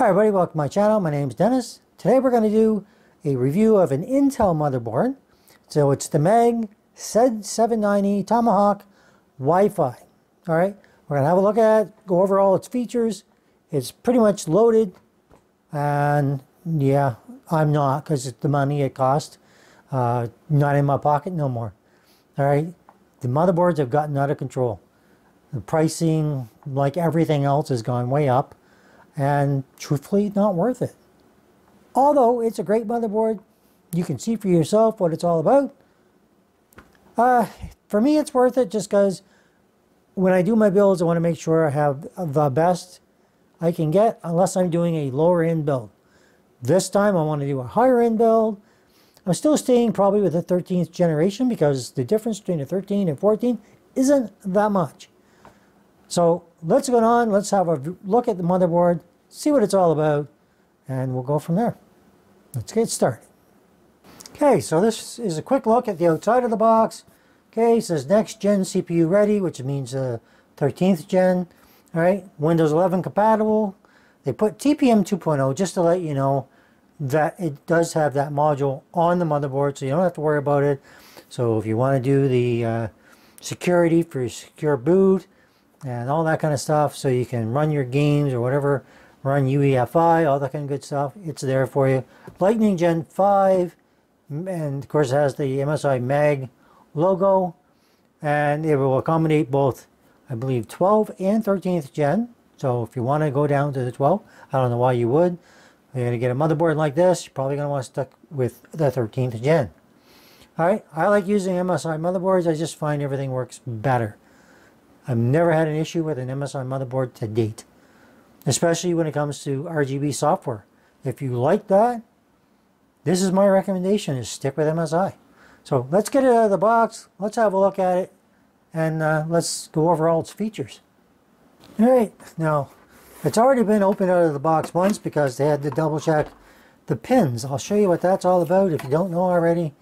Hi everybody, welcome to my channel. My name is Dennis. Today we're going to do a review of an Intel motherboard. So it's the MAG Z790 Tomahawk Wi-Fi. Alright, we're going to have a look at it, go over all its features. It's pretty much loaded and yeah, I'm not because the money it cost. Uh, not in my pocket no more. Alright, the motherboards have gotten out of control. The pricing, like everything else, has gone way up and truthfully not worth it. Although it's a great motherboard, you can see for yourself what it's all about. Uh, for me it's worth it just because when I do my builds I want to make sure I have the best I can get unless I'm doing a lower end build. This time I want to do a higher end build. I'm still staying probably with the 13th generation because the difference between the 13 and 14 isn't that much. So let's go on, let's have a look at the motherboard, see what it's all about, and we'll go from there. Let's get started. Okay, so this is a quick look at the outside of the box. Okay, it says next gen CPU ready, which means uh, 13th gen. All right, Windows 11 compatible. They put TPM 2.0 just to let you know that it does have that module on the motherboard, so you don't have to worry about it. So if you want to do the uh, security for your secure boot, and all that kind of stuff so you can run your games or whatever run UEFI all that kind of good stuff. It's there for you. Lightning Gen 5 and of course it has the MSI Mag logo and it will accommodate both I believe 12 and 13th gen. So if you want to go down to the 12 I don't know why you would. You're going to get a motherboard like this you're probably going to want to stick with the 13th gen. Alright I like using MSI motherboards I just find everything works better. I've never had an issue with an MSI motherboard to date, especially when it comes to RGB software. If you like that, this is my recommendation is stick with MSI. So let's get it out of the box, let's have a look at it, and uh, let's go over all its features. Alright, now it's already been opened out of the box once because they had to double check the pins. I'll show you what that's all about if you don't know already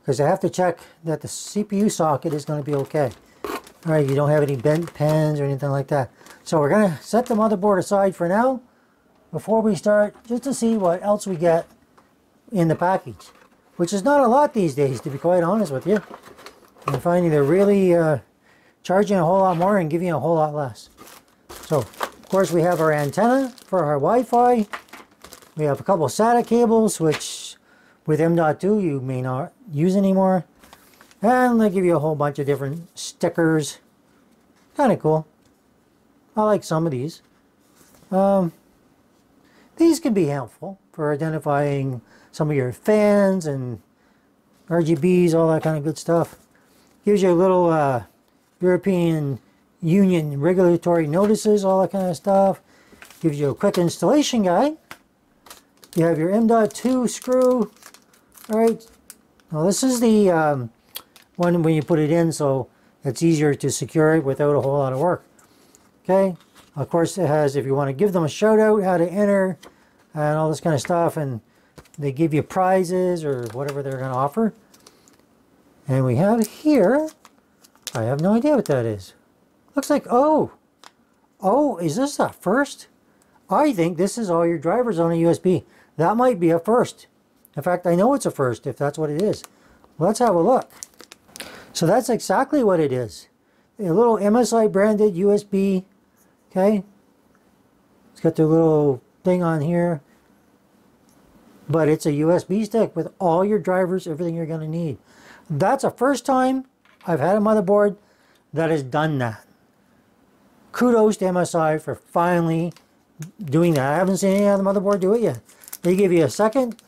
because they have to check that the CPU socket is going to be okay. All right, you don't have any bent pins or anything like that. So we're going to set the motherboard aside for now before we start just to see what else we get in the package. Which is not a lot these days, to be quite honest with you. I'm finding they're really uh, charging a whole lot more and giving a whole lot less. So, of course, we have our antenna for our Wi-Fi. We have a couple SATA cables, which with M.2 you may not use anymore. And they give you a whole bunch of different stickers. Kind of cool. I like some of these. Um, these can be helpful for identifying some of your fans and RGBs, all that kind of good stuff. Gives you a little uh, European Union regulatory notices, all that kind of stuff. Gives you a quick installation guide. You have your M.2 screw. All right. Now this is the um, one when you put it in so it's easier to secure it without a whole lot of work. Okay, of course it has if you want to give them a shout out, how to enter, and all this kind of stuff, and they give you prizes or whatever they're going to offer. And we have here, I have no idea what that is. Looks like, oh, oh, is this a first? I think this is all your drivers on a USB. That might be a first. In fact, I know it's a first if that's what it is. Let's have a look. So that's exactly what it is. A little MSI branded USB, okay? It's got the little thing on here. But it's a USB stick with all your drivers, everything you're going to need. That's the first time I've had a motherboard that has done that. Kudos to MSI for finally doing that. I haven't seen any other motherboard do it yet. They give you a second.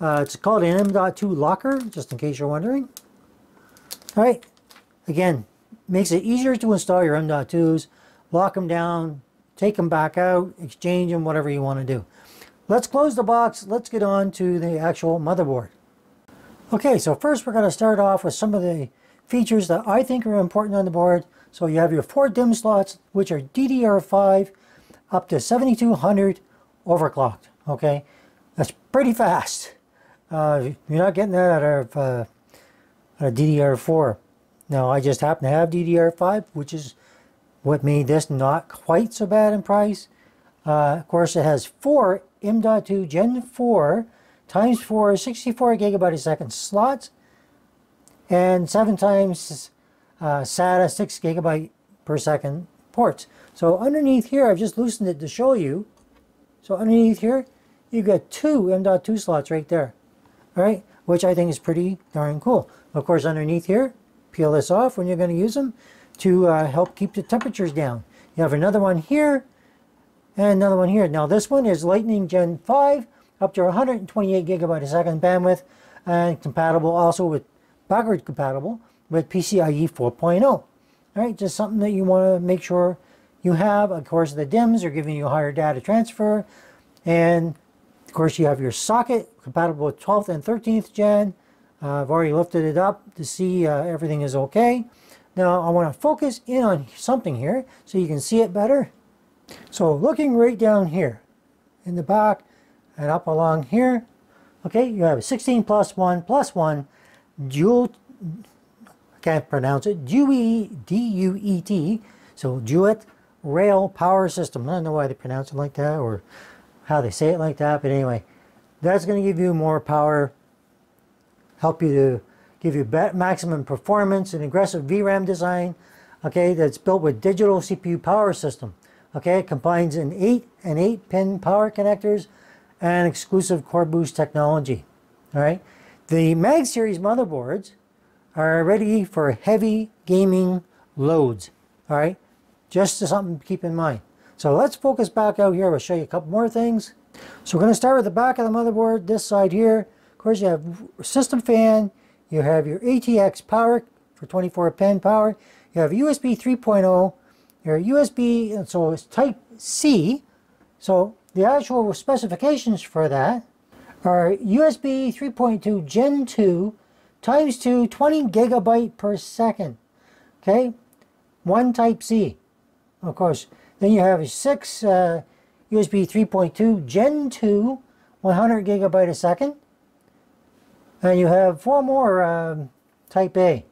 Uh, it's called an M.2 locker, just in case you're wondering. All right, again, makes it easier to install your M.2s, lock them down, take them back out, exchange them, whatever you want to do. Let's close the box. Let's get on to the actual motherboard. Okay, so first we're going to start off with some of the features that I think are important on the board. So you have your four DIMM slots, which are DDR5 up to 7200 overclocked. Okay, that's pretty fast. Uh, you're not getting that out of uh, a DDR4. Now I just happen to have DDR5, which is what made this not quite so bad in price. Uh, of course, it has four M.2 Gen 4 times 4 64 gigabyte a second slots and 7 times uh, SATA 6 gigabyte per second ports. So underneath here, I've just loosened it to show you. So underneath here, you get two M.2 slots right there. All right, which I think is pretty darn cool. Of course, underneath here, peel this off when you're going to use them to uh, help keep the temperatures down. You have another one here and another one here. Now this one is Lightning Gen 5 up to 128 gigabyte a second bandwidth and compatible also with backward compatible with PCIe 4.0. All right, just something that you want to make sure you have. Of course, the DIMMs are giving you higher data transfer. And of course, you have your socket compatible with 12th and 13th gen. Uh, I've already lifted it up to see uh, everything is okay. Now, I want to focus in on something here so you can see it better. So looking right down here in the back and up along here, okay, you have a 16 plus 1 plus 1 dual can't pronounce it, DUET, D-U-E-T, so Duet Rail Power System. I don't know why they pronounce it like that or how they say it like that, but anyway, that's going to give you more power, help you to give you maximum performance, an aggressive VRM design, okay, that's built with digital CPU power system. Okay, it combines an 8 and 8 pin power connectors and exclusive core boost technology. All right, the Mag series motherboards are ready for heavy gaming loads. All right, just something to keep in mind. So let's focus back out here. I'll show you a couple more things. So we're going to start with the back of the motherboard, this side here. Of course, you have system fan, you have your ATX power for 24 pin power, you have USB 3.0, your USB, and so it's type C. So the actual specifications for that are USB 3.2 Gen 2 times 2, 20 gigabyte per second. Okay, one Type C. Of course, then you have a 6 uh, USB 3.2 Gen 2, 100 gigabyte a second. And you have four more um, Type A.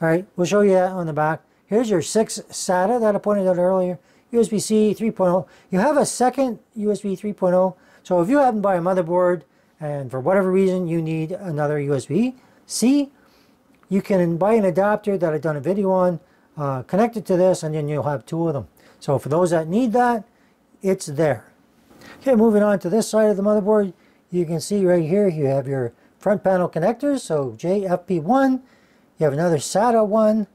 All right, we'll show you that on the back. Here's your 6 SATA that I pointed out earlier. USB-C 3.0. You have a second USB 3.0. So if you happen to buy a motherboard and for whatever reason you need another USB, C, you can buy an adapter that I've done a video on, uh, connect it to this, and then you'll have two of them. So for those that need that, it's there. Okay, moving on to this side of the motherboard, you can see right here you have your front panel connectors, so JFP1, you have another SATA 1,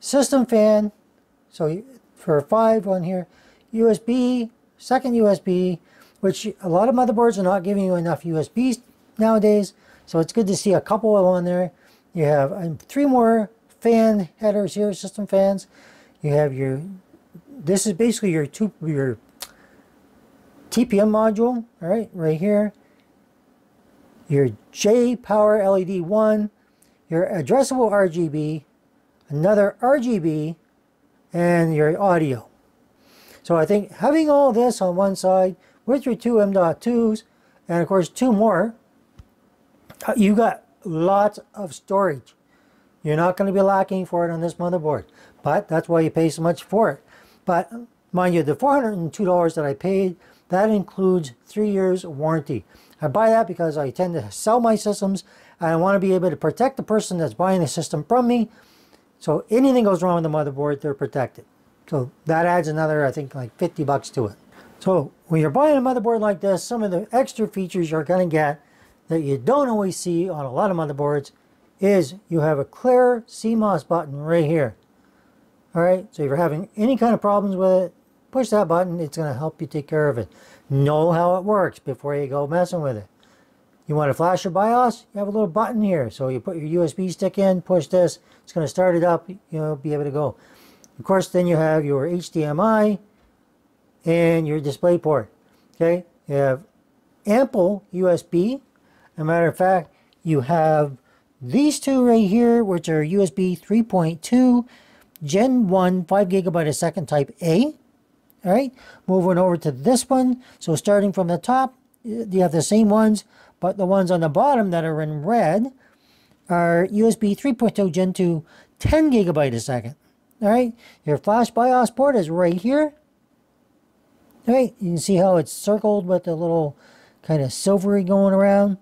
system fan, so for 5 on here, USB, second USB, which a lot of motherboards are not giving you enough USBs nowadays, so it's good to see a couple of on there. You have um, three more fan headers here, system fans. You have your, this is basically your two, your TPM module, all right, right here. Your J Power LED 1, your addressable RGB, another RGB, and your audio. So I think having all this on one side with your two M.2s, and of course two more, uh, you got lots of storage. You're not going to be lacking for it on this motherboard. But that's why you pay so much for it. But mind you, the $402 that I paid, that includes three years warranty. I buy that because I tend to sell my systems and I want to be able to protect the person that's buying the system from me. So anything goes wrong with the motherboard, they're protected. So that adds another, I think, like 50 bucks to it. So when you're buying a motherboard like this, some of the extra features you're going to get that you don't always see on a lot of motherboards is you have a clear CMOS button right here. Alright, so if you're having any kind of problems with it, push that button, it's going to help you take care of it. Know how it works before you go messing with it. You want to flash your BIOS? You have a little button here. So you put your USB stick in, push this, it's going to start it up, You'll be able to go. Of course, then you have your HDMI and your display port. Okay, you have ample USB as a matter of fact, you have these two right here, which are USB 3.2 Gen 1 5 gigabyte a second type A. All right, moving over to this one. So starting from the top, you have the same ones, but the ones on the bottom that are in red are USB 3.0 Gen 2 10 gigabyte a second. All right, your flash BIOS port is right here. Right, you can see how it's circled with a little kind of silvery going around.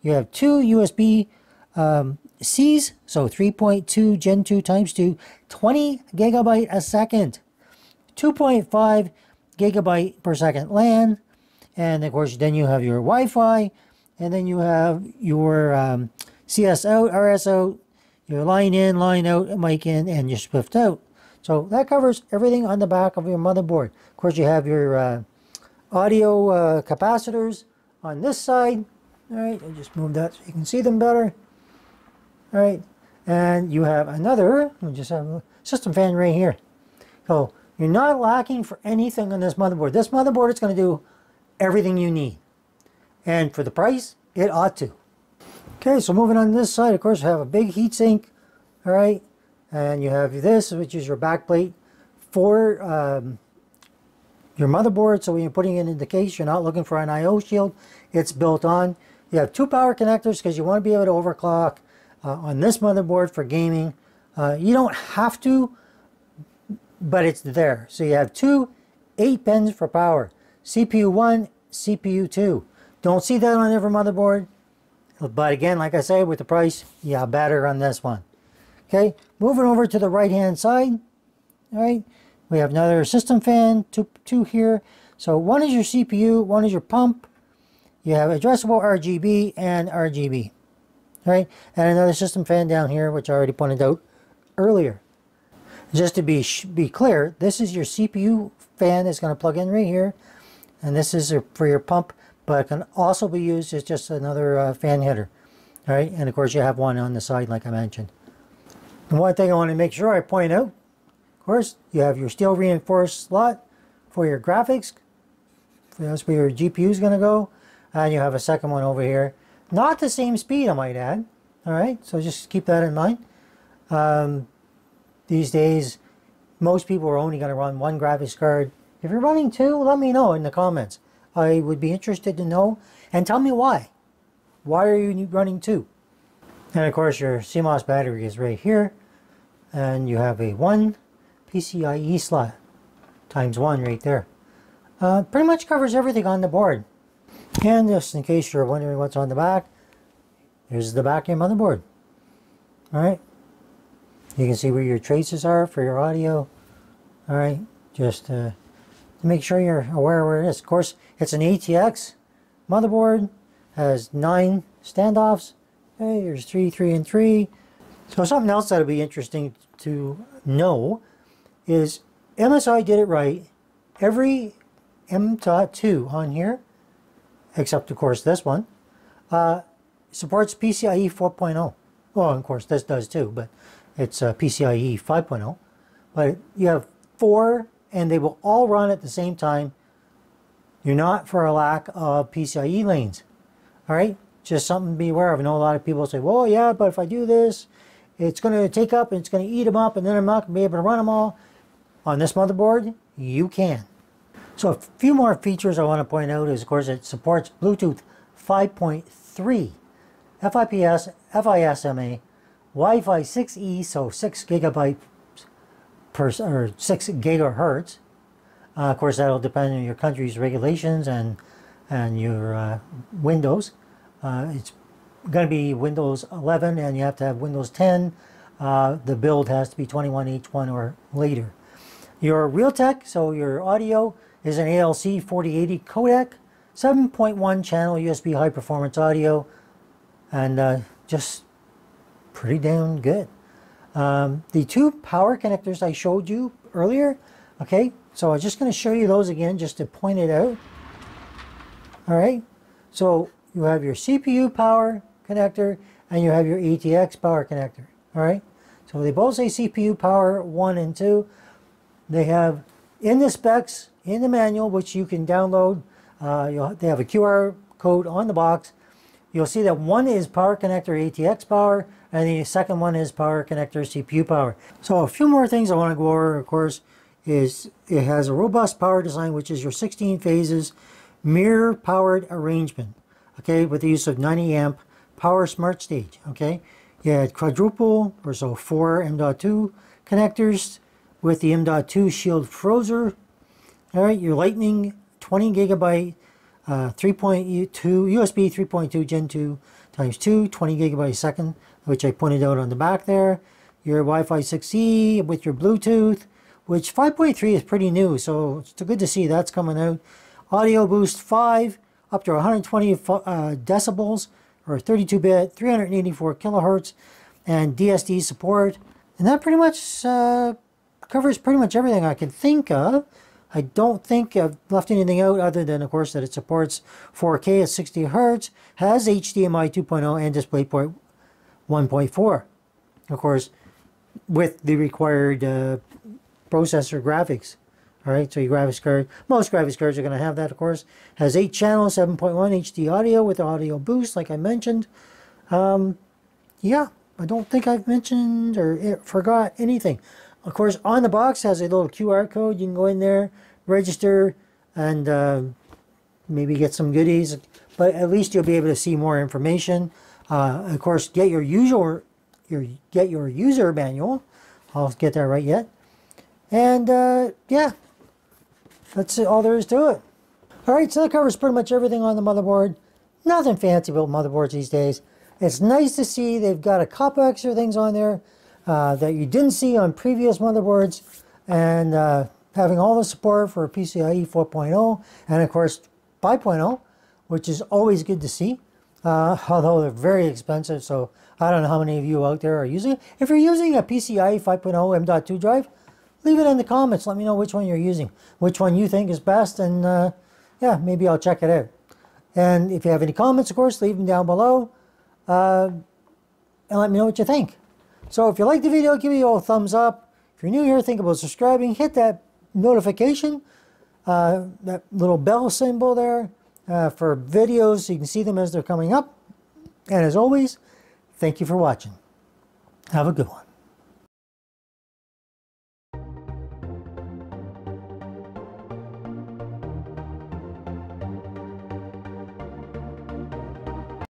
You have two USB um, C's, so 3.2 Gen 2 times 2, 20 gigabyte a second, 2.5 gigabyte per second LAN, and of course then you have your Wi-Fi, and then you have your um, CS out, RS out, your line in, line out, mic in, and your Swift out. So that covers everything on the back of your motherboard. Of course, you have your uh, audio uh, capacitors on this side. All right, I just moved that so you can see them better. All right, and you have another, we just have a system fan right here. So you're not lacking for anything on this motherboard. This motherboard is going to do everything you need. And for the price, it ought to. Okay, so moving on this side, of course, you have a big heatsink, all right? And you have this, which is your backplate for um, your motherboard. So when you're putting it in the case, you're not looking for an I.O. shield. It's built on. You have two power connectors because you want to be able to overclock uh, on this motherboard for gaming. Uh, you don't have to, but it's there. So you have two 8 pins for power. CPU 1, CPU 2. Don't see that on every motherboard. But again, like I say, with the price, yeah, better on this one. Okay, moving over to the right-hand side. All right, we have another system fan, two, two here. So one is your CPU, one is your pump. You have addressable RGB and RGB. All right, and another system fan down here, which I already pointed out earlier. Just to be be clear, this is your CPU fan that's going to plug in right here. And this is for your pump but it can also be used as just another uh, fan header. All right, and of course you have one on the side like I mentioned. And one thing I want to make sure I point out, of course, you have your steel reinforced slot for your graphics. That's where your GPU is going to go. And you have a second one over here. Not the same speed, I might add. All right, so just keep that in mind. Um, these days, most people are only going to run one graphics card. If you're running two, let me know in the comments. I would be interested to know. And tell me why. Why are you running two? And of course your CMOS battery is right here. And you have a 1 PCIe slot times 1 right there. Uh, pretty much covers everything on the board. And just in case you're wondering what's on the back, here's the back of your motherboard. Alright. You can see where your traces are for your audio. Alright. Just uh, to make sure you're aware where it is. Of course, it's an ATX motherboard, has nine standoffs. Okay, there's three, three, and three. So something else that'll be interesting to know is MSI did it right. Every M.2 on here, except of course this one, uh, supports PCIe 4.0. Well, of course this does too, but it's uh, PCIe 5.0. But you have four and they will all run at the same time. You're not for a lack of PCIe lanes. All right, just something to be aware of. I know a lot of people say, well, yeah, but if I do this, it's going to take up and it's going to eat them up and then I'm not going to be able to run them all. On this motherboard, you can. So a few more features I want to point out is, of course, it supports Bluetooth 5.3, FIPS, FISMA, Wi-Fi 6E, so 6 gigabyte per or six gigahertz. Uh, of course, that'll depend on your country's regulations and and your uh, Windows. Uh, it's going to be Windows 11, and you have to have Windows 10. Uh, the build has to be 21H1 or later. Your Realtek, so your audio, is an ALC 4080 codec, 7.1 channel USB high performance audio, and uh, just pretty damn good. Um, the two power connectors I showed you earlier, okay, so I'm just going to show you those again just to point it out. All right, so you have your CPU power connector and you have your ATX power connector. All right, so they both say CPU power 1 and 2. They have in the specs, in the manual, which you can download, uh, they have a QR code on the box. You'll see that one is power connector ATX power, and the second one is power connector CPU power. So a few more things I want to go over, of course, is it has a robust power design, which is your 16 phases mirror powered arrangement, okay, with the use of 90 amp power smart stage, okay. You had quadruple, or so four M.2 connectors with the M.2 shield Frozr, All right, your Lightning 20 gigabyte uh, 3.2 USB 3.2 Gen 2 times 2, 20 gigabyte second, which I pointed out on the back there. Your Wi-Fi 6E with your Bluetooth, which 5.3 is pretty new, so it's good to see that's coming out. Audio Boost 5, up to 120 uh, decibels, or 32-bit, 384 kilohertz, and DSD support. And that pretty much uh, covers pretty much everything I can think of. I don't think I've left anything out other than, of course, that it supports 4K at 60 Hz, has HDMI 2.0 and DisplayPort 1.4. Of course, with the required uh, processor graphics. All right, so your graphics card, most graphics cards are going to have that, of course. Has 8 channels, 7.1 HD audio with audio boost, like I mentioned. Um, yeah, I don't think I've mentioned or forgot anything. Of course, on the box has a little QR code. You can go in there, register, and uh, maybe get some goodies. But at least you'll be able to see more information. Uh, of course, get your usual, your get your user manual. I'll get that right yet. And uh, yeah, that's all there is to it. All right, so that covers pretty much everything on the motherboard. Nothing fancy about motherboards these days. It's nice to see they've got a couple extra things on there uh, that you didn't see on previous motherboards and uh, having all the support for PCIe 4.0 and of course 5.0 which is always good to see uh, although they're very expensive so I don't know how many of you out there are using it. If you're using a PCIe 5.0 M.2 drive leave it in the comments let me know which one you're using which one you think is best and uh, yeah maybe I'll check it out and if you have any comments of course leave them down below uh, and let me know what you think so if you like the video, give me a thumbs up. If you're new here, think about subscribing. Hit that notification, uh, that little bell symbol there uh, for videos you can see them as they're coming up. And as always, thank you for watching. Have a good one.